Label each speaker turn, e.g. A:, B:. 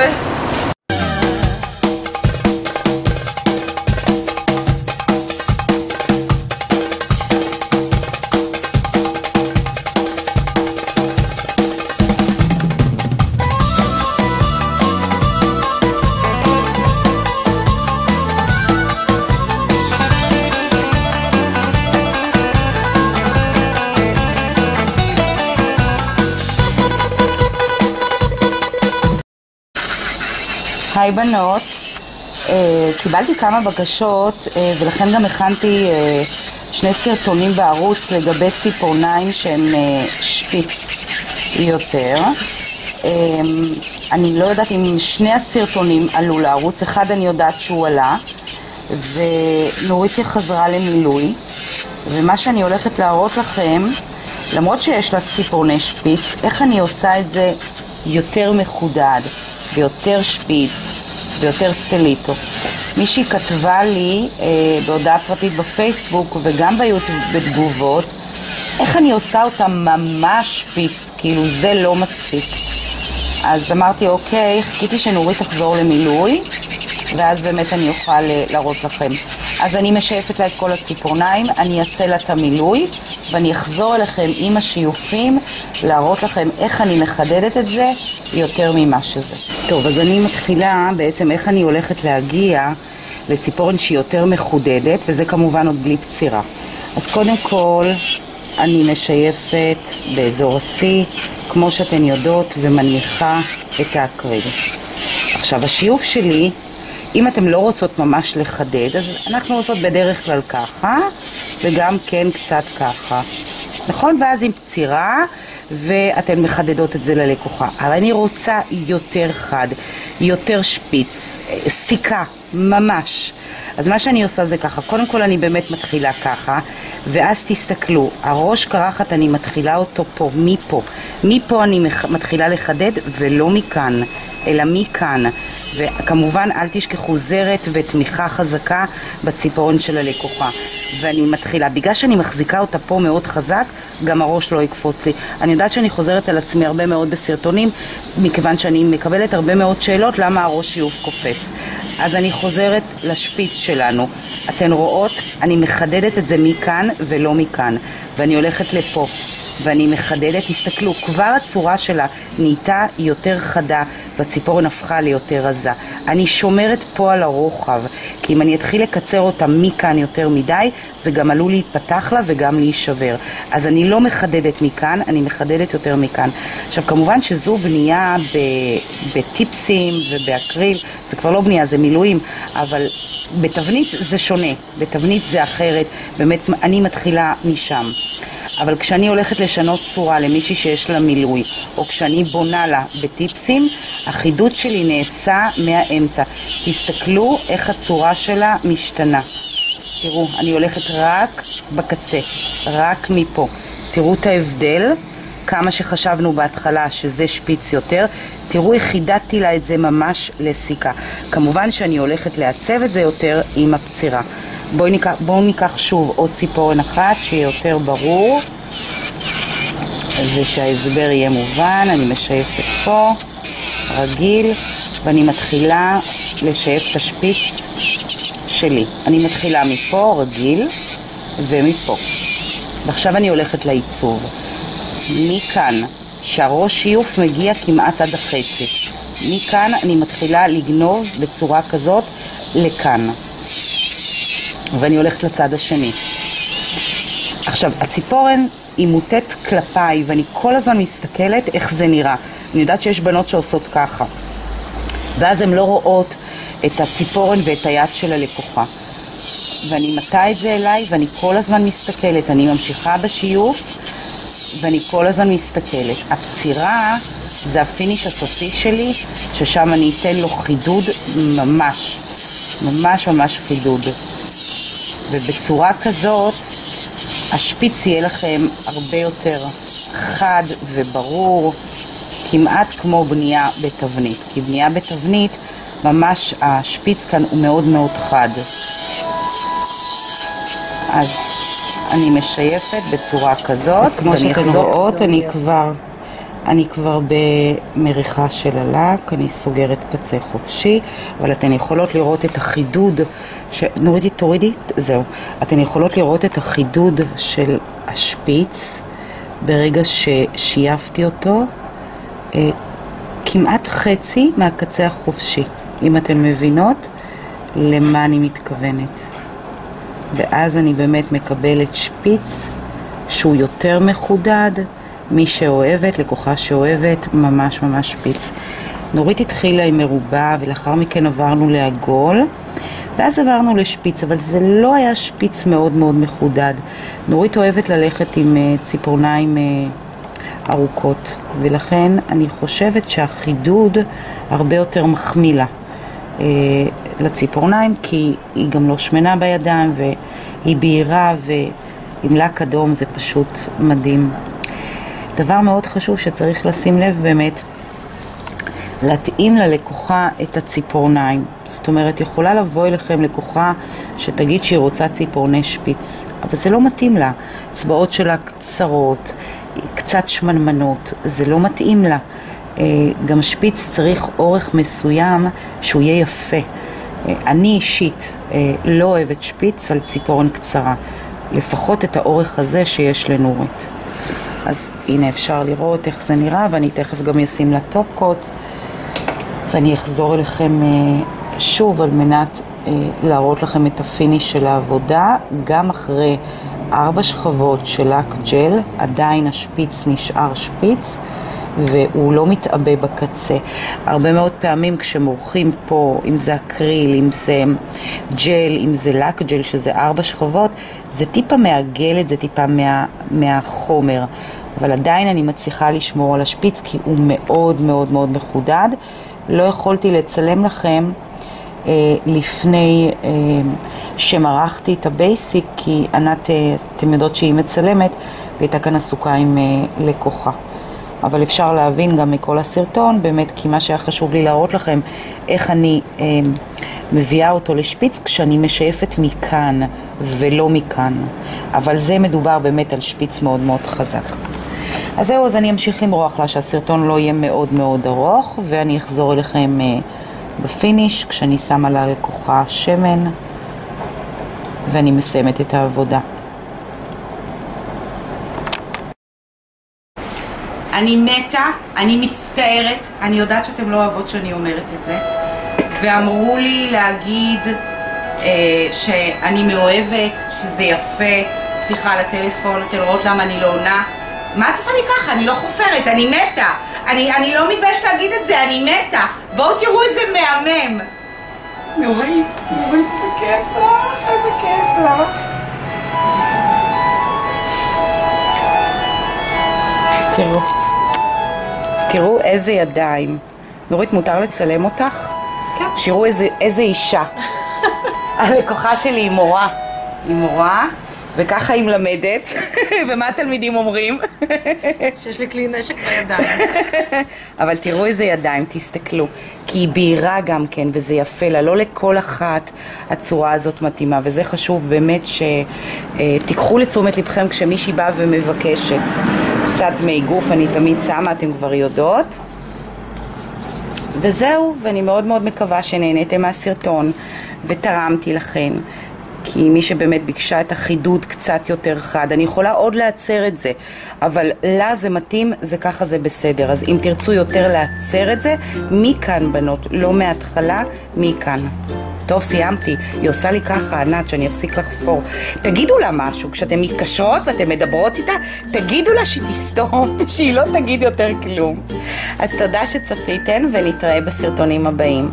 A: הרבה.
B: היי בנות, אה, קיבלתי כמה בקשות אה, ולכן גם הכנתי אה, שני סרטונים בערוץ לגבי ציפורניים שהם אה, שפיץ יותר. אני לא יודעת אם שני הסרטונים עלו לערוץ, אחד אני יודעת שהוא עלה ונורית חזרה למילוי ומה שאני הולכת להראות לכם, למרות שיש לה ציפורני שפיץ, איך אני עושה את זה יותר מחודד ויותר שפיץ ויותר סטליטו. מישהי כתבה לי אה, בהודעה פרטית בפייסבוק וגם ביוטיוב בתגובות איך אני עושה אותה ממש שפיץ, כאילו זה לא מספיק. אז אמרתי אוקיי, חיכיתי שנורית תחזור למילוי ואז באמת אני אוכל אה, להראות לכם. אז אני משייפת לה את כל הציפורניים, אני אעשה לה את המילוי ואני אחזור אליכם עם השיופים להראות לכם איך אני מחדדת את זה יותר ממה שזה. טוב, אז אני מתחילה בעצם איך אני הולכת להגיע לציפורן שהיא יותר מחודדת וזה כמובן עוד בלי פצירה. אז קודם כל אני משייפת באזור השיא, כמו שאתן יודעות, ומניחה את האקריל. עכשיו, השיוף שלי אם אתן לא רוצות ממש לחדד, אז אנחנו עושות בדרך כלל ככה, וגם כן קצת ככה. נכון? ואז עם פצירה, ואתן מחדדות את זה ללקוחה. אבל אני רוצה יותר חד, יותר שפיץ, סיכה, ממש. אז מה שאני עושה זה ככה, קודם כל אני באמת מתחילה ככה, ואז תסתכלו, הראש קרחת אני מתחילה אותו פה, מפה. מפה אני מתחילה לחדד ולא מכאן. אלא מכאן. וכמובן אל תשכחו זרת ותמיכה חזקה בציפורן של הלקוחה. ואני מתחילה, בגלל שאני מחזיקה אותה פה מאוד חזק, גם הראש לא יקפוץ לי. אני יודעת שאני חוזרת על עצמי הרבה מאוד בסרטונים, מכיוון שאני מקבלת הרבה מאוד שאלות למה הראש שיוף קופץ. אז אני חוזרת לשפיץ שלנו. אתן רואות, אני מחדדת את זה מכאן ולא מכאן. ואני הולכת לפה, ואני מחדדת, תסתכלו, כבר הצורה שלה נהייתה יותר חדה, והציפורן הפכה ליותר רזה. אני שומרת פה על הרוחב, כי אם אני אתחיל לקצר אותה מכאן יותר מדי, זה גם עלול להתפתח לה וגם להישבר. אז אני לא מחדדת מכאן, אני מחדדת יותר מכאן. עכשיו, כמובן שזו בנייה בטיפסים ובאקריל, זה כבר לא בנייה, זה מילואים, אבל בתבנית זה שונה, בתבנית זה אחרת, באמת אני מתחילה משם. אבל כשאני הולכת לשנות צורה למישהי שיש לה מילוי, או כשאני בונה לה בטיפסים, החידוד שלי נעשה מהאמצע. תסתכלו איך הצורה שלה משתנה. תראו, אני הולכת רק בקצה, רק מפה. תראו את ההבדל, כמה שחשבנו בהתחלה שזה שפיץ יותר, תראו איך חידדתי לה את זה ממש לסיכה. כמובן שאני הולכת לעצב את זה יותר עם הפצירה. בואו ניקח, בוא ניקח שוב עוד ציפורן אחת שיהיה יותר ברור ושההסבר יהיה מובן, אני משייפת פה, רגיל, ואני מתחילה לשייף את השפיץ שלי. אני מתחילה מפה, רגיל, ומפה. ועכשיו אני הולכת לעיצוב. מכאן, שהראש שיוף מגיע כמעט עד החצי. מכאן אני מתחילה לגנוב בצורה כזאת לכאן. ואני הולכת לצד השני. עכשיו, הציפורן היא מוטה כלפיי, ואני כל הזמן מסתכלת איך זה נראה. אני יודעת שיש בנות שעושות ככה. ואז הן לא רואות את הציפורן ואת היד של הלקוחה. ואני מטה את זה אליי, ואני כל הזמן מסתכלת. אני ממשיכה בשיוף, ואני כל הזמן מסתכלת. הפצירה זה ה finish הסופי שלי, ששם אני אתן לו חידוד ממש, ממש ממש חידוד. ובצורה כזאת השפיץ יהיה לכם הרבה יותר חד וברור, כמעט כמו בנייה בתבנית. כי בנייה בתבנית, ממש השפיץ כאן הוא מאוד מאוד חד. אז אני משייפת בצורה כזאת, כמו שאתם רואות, אני כבר אני כבר במריחה של הלק, אני סוגרת קצה חופשי, אבל אתן יכולות לראות את החידוד, ש... נורידי, תורידי, זהו. אתן יכולות לראות את החידוד של השפיץ ברגע ששייפתי אותו, אה, כמעט חצי מהקצה החופשי, אם אתן מבינות למה אני מתכוונת. ואז אני באמת מקבלת שפיץ שהוא יותר מחודד, מי שאוהבת, לקוחה שאוהבת, ממש ממש שפיץ. נורית התחילה עם מרובע ולאחר מכן עברנו לעגול ואז עברנו לשפיץ, אבל זה לא היה שפיץ מאוד מאוד מחודד. נורית אוהבת ללכת עם uh, ציפורניים uh, ארוכות ולכן אני חושבת שהחידוד הרבה יותר מחמיא לה uh, לציפורניים כי היא גם לא שמנה בידיים והיא בהירה ועם לק אדום זה פשוט מדהים. דבר מאוד חשוב שצריך לשים לב באמת, להתאים ללקוחה את הציפורניים. זאת אומרת, יכולה לבוא אליכם לקוחה שתגיד שהיא רוצה ציפורני שפיץ, אבל זה לא מתאים לה. אצבעות שלה קצרות, קצת שמנמנות, זה לא מתאים לה. אה, גם שפיץ צריך אורך מסוים שהוא יהיה יפה. אה, אני אישית אה, לא אוהבת שפיץ על ציפורן קצרה, לפחות את האורך הזה שיש לנורית. אז הנה אפשר לראות איך זה נראה ואני תכף גם אשים לה top coat ואני אחזור אליכם אה, שוב על מנת אה, להראות לכם את ה finish של העבודה גם אחרי ארבע שכבות של לק ג'ל עדיין השפיץ נשאר שפיץ והוא לא מתעבה בקצה. הרבה מאוד פעמים כשמורחים פה, אם זה אקריל, אם זה ג'ל, אם זה לק ג'ל, שזה ארבע שכבות, זה טיפה מעגלת, זה טיפה מה, מהחומר. אבל עדיין אני מצליחה לשמור על השפיץ כי הוא מאוד מאוד מאוד מחודד. לא יכולתי לצלם לכם אה, לפני אה, שמרחתי את ה basic, כי ענת, אה, אתם יודעות שהיא מצלמת, והייתה כאן עסוקה עם אה, לקוחה. אבל אפשר להבין גם מכל הסרטון, באמת, כי מה שהיה חשוב לי להראות לכם, איך אני אה, מביאה אותו לשפיץ כשאני משייפת מכאן ולא מכאן. אבל זה מדובר באמת על שפיץ מאוד מאוד חזק. אז זהו, אז אני אמשיך למרוח לה שהסרטון לא יהיה מאוד מאוד ארוך, ואני אחזור אליכם אה, ב finish, כשאני שמה לה לקוחה שמן, ואני מסיימת את העבודה. אני מתה, אני מצטערת, אני יודעת שאתם לא אוהבות שאני אומרת את זה, ואמרו לי להגיד אה, שאני מאוהבת, שזה יפה, סליחה על הטלפון, אתן רואות למה אני לא עונה. מה את עושה לי ככה? אני לא חופרת, אני מתה. אני, אני לא מתביישת להגיד את זה, אני מתה. בואו תראו איזה מהמם. נורית, נורית, איזה כיף לך, איזה כיף לך. תראו. תראו איזה ידיים. נורית, מותר לצלם אותך?
A: כן.
B: שיראו איזה, איזה אישה. הלקוחה שלי היא מורה. היא מורה. וככה היא מלמדת, ומה התלמידים אומרים?
A: שיש לי כלי נשק בידיים.
B: אבל תראו איזה ידיים, תסתכלו. כי היא בהירה גם כן, וזה יפה לה. לא לכל אחת הצורה הזאת מתאימה, וזה חשוב באמת שתיקחו לתשומת לבכם כשמישהי באה ומבקשת קצת מי גוף, אני תמיד שמה, אתן כבר יודעות. וזהו, ואני מאוד מאוד מקווה שנהניתם מהסרטון ותרמתי לכן. כי מי שבאמת ביקשה את החידוד קצת יותר חד, אני יכולה עוד לעצר את זה, אבל לה זה מתאים, זה ככה זה בסדר. אז אם תרצו יותר לעצר את זה, מכאן בנות, לא מההתחלה, מכאן. טוב, סיימתי. היא עושה לי ככה, ענת, שאני אפסיק לחפור. תגידו לה משהו, כשאתן מתקשרות ואתן מדברות איתה, תגידו לה שתסתום, שהיא לא תגיד יותר כלום. אז תודה שצפיתן, ונתראה בסרטונים הבאים.